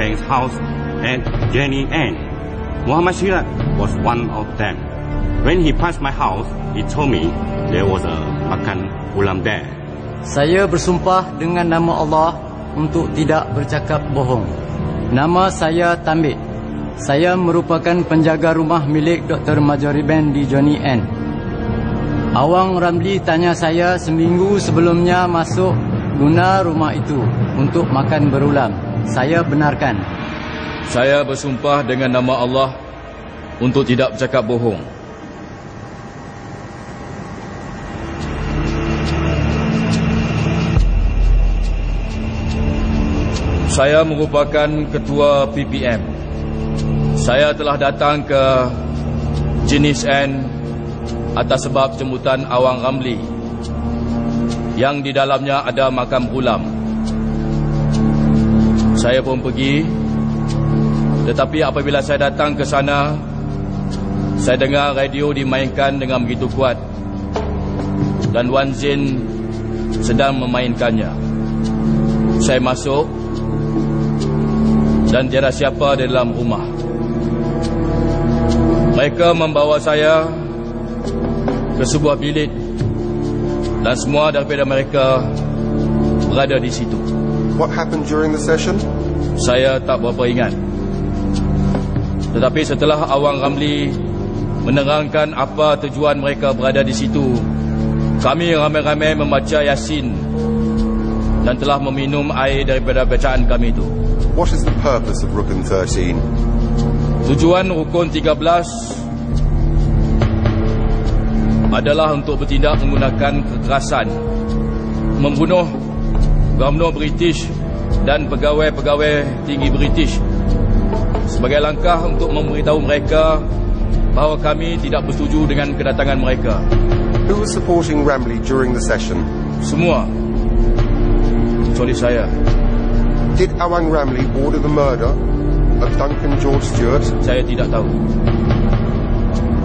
Bank's house at Jenny Ann. Muhammad Shirat was one of them. When he passed my house, he told me there was a makan ulam there. Saya bersumpah dengan nama Allah untuk tidak bercakap bohong. Nama saya Tambik. Saya merupakan penjaga rumah milik Dr. Majori Ben di Johnny N. Awang Ramli tanya saya seminggu sebelumnya masuk guna rumah itu untuk makan berulam. Saya benarkan. Saya bersumpah dengan nama Allah untuk tidak bercakap bohong. Saya merupakan ketua PPM. Saya telah datang ke jenis N atas sebab jemputan Awang Ramli yang di dalamnya ada makam ulam. Saya pun pergi tetapi apabila saya datang ke sana saya dengar radio dimainkan dengan begitu kuat dan Wan Zin sedang memainkannya. Saya masuk dan tiada siapa di dalam rumah. Mereka membawa saya ke sebuah bilik dan semua daripada mereka berada di situ. What happened during the session? Saya tak berapa ingat. Tetapi setelah Awang Ramli menerangkan apa tujuan mereka berada di situ, kami ramai-ramai membaca Yasin dan telah meminum air daripada bacaan kami itu. What is the purpose of Rukun 13? Tujuan Rukun 13 adalah untuk bertindak menggunakan kekerasan, membunuh UMNO British dan pegawai-pegawai tinggi British sebagai langkah untuk memberitahu mereka bahawa kami tidak bersetuju dengan kedatangan mereka. Who was supporting Ramley during the session? Semua. Kecuali saya. Did Awang Ramley order the murder of Duncan George Stewart? Saya tidak tahu.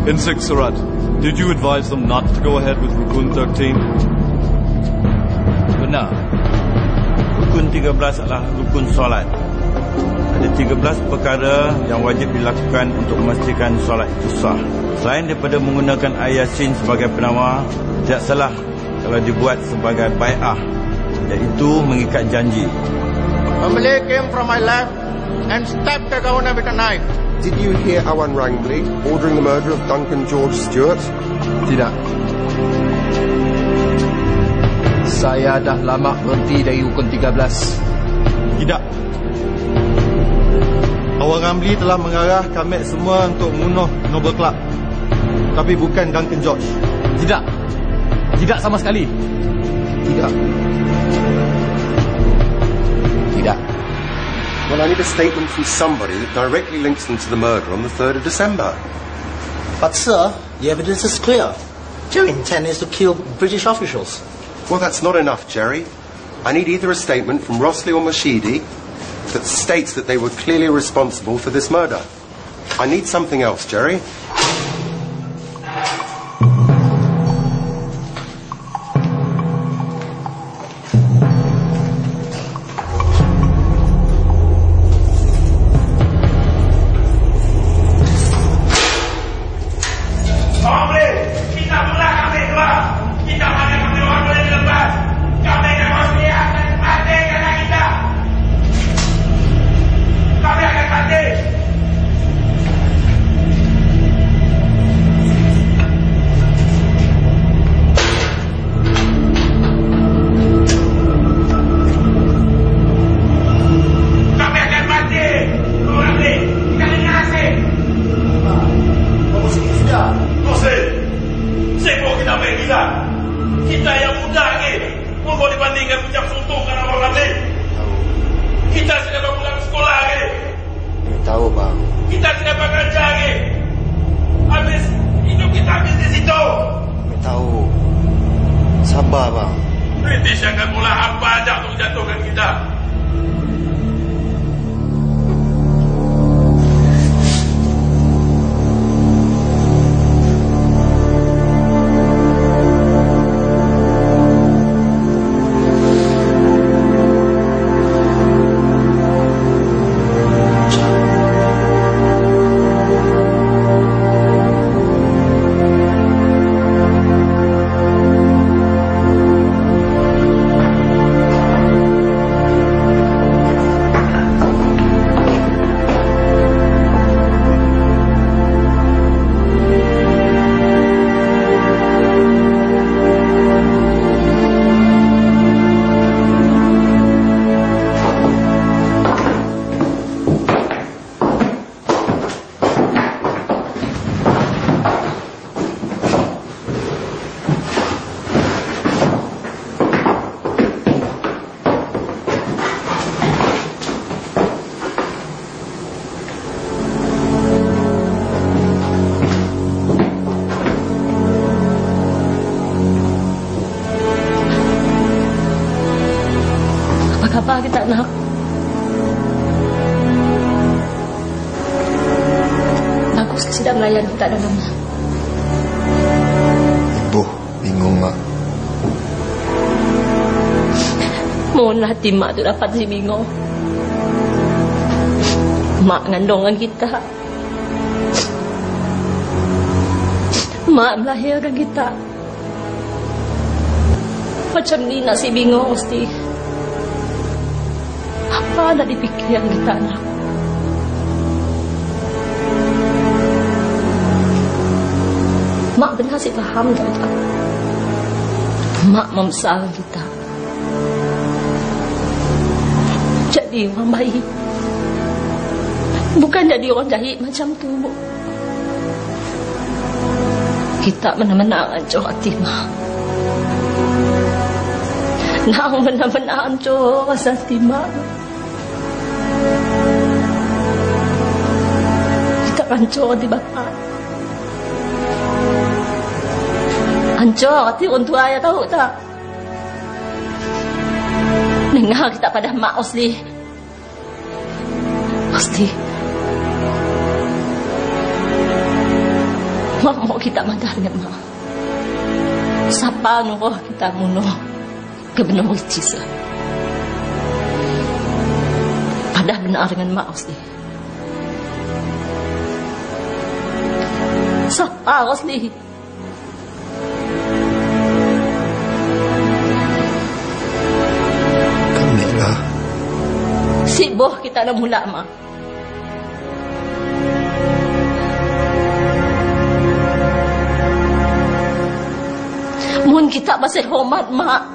In Six Surat, did you advise them not to go ahead with Rukun 13? Benar. Rukun 13 adalah rukun solat. Ada 13 perkara yang wajib dilakukan untuk memastikan solat itu sah. Selain daripada menggunakan ayat sin sebagai penawar, tidak salah kalau dibuat sebagai bai'ah, iaitu mengikat janji. Family came from my left and stabbed the governor with a knife. Did you hear Awan Ramley ordering the murder of Duncan George Stewart? Tidak. Saya dah lama berhenti dari rukun 13. Tidak. Awang Ramli telah mengarah kami semua untuk membunuh Noble Club. Tapi bukan Duncan George. Tidak. Tidak sama sekali. Tidak. Tidak. Well, I need a statement from somebody that directly links them to the murder on the 3rd of December. But, sir, the evidence is clear. Your intent is to kill British officials. Well, that's not enough, Jerry. I need either a statement from Rossley or Mashidi that states that they were clearly responsible for this murder. I need something else, Jerry. Kita yang muda ni pun boleh bandingkan macam sutung kan orang lain. Kita sudah berpulang sekolah ni. Ya, tahu bang. Kita sudah bekerja ni. Habis hidup kita habis di situ. Ya, tahu. Sabar bang. British akan mula apa aja untuk jatuhkan kita. Apa kita nak? Bagus sedang layan kita dalam? Ibu, bingung mak. Mohon hati mak tu dapat si bingung. Mak ngandongan kita. Mak melahirkan kita. Macam ni nak si bingung. Mesti. Apa ada di pikiran kita nak? Mak benar sih faham tak? tak? Mak membesarkan kita. Jadi orang baik. Bukan jadi orang jahat macam tu. Bu. Kita benar-benar hancur hati mak. Nang benar-benar hancur rasa hati mak. Hancur hati bapak. Hancur hati orang tua tahu tak? Dengar kita pada mak Osli. Osli. Mak mau kita madah dengan mak. Siapa nuruh kita munuh kebenar cisa. Pada benar dengan mak Osli. Siapa Osli? Kamilah. Si boh kita nak mula mak. Mun kita masih hormat mak.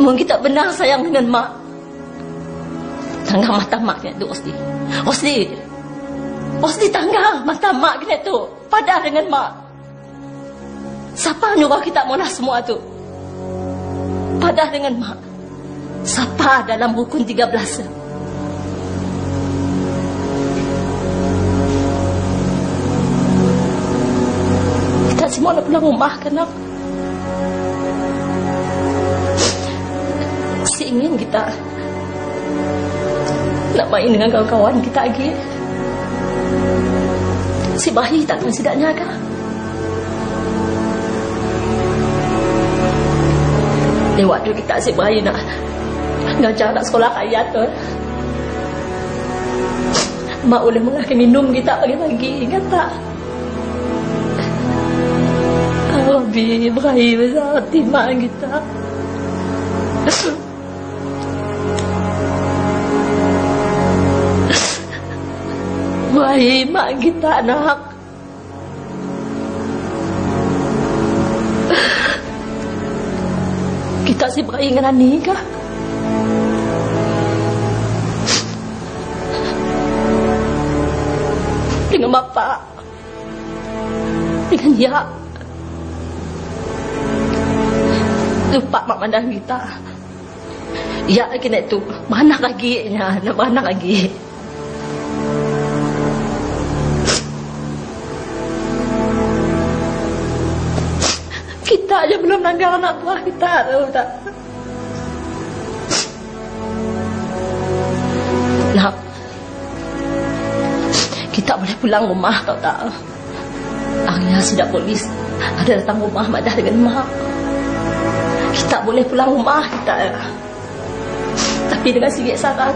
Mun kita benar sayang dengan mak. Tangga mata mak kena tu Osli. Osli. Osli tangga mata mak kena tu. Padah dengan mak. Siapa nyuruh kita munah semua tu? Padah dengan mak. Siapa dalam rukun 13? Kita semua nak pulang rumah kan nak? Si ingin kita nak main dengan kawan-kawan kita lagi. Si bayi tak akan sedaknya kah? Lewat tu kita si bayi nak ngajar nak sekolah ayat tu. Mak boleh mengakai minum kita pagi-pagi, ingat tak? Rabbi, Ibrahim, besar hati mak kita. Baik mak kita nak. Kita si bayi dengan ni kah? Dengan bapa. Dengan dia. Lupa mak mandang kita. Ya, kena tu. Mana lagi? Ya, mana lagi? Kita aja belum nanggar anak buah kita, tahu tak? Nak, kita boleh pulang rumah, tahu tak? Akhirnya sudah polis ada datang rumah Madah dengan mak. Kita boleh pulang rumah kita. Tapi dengan sikit syarat.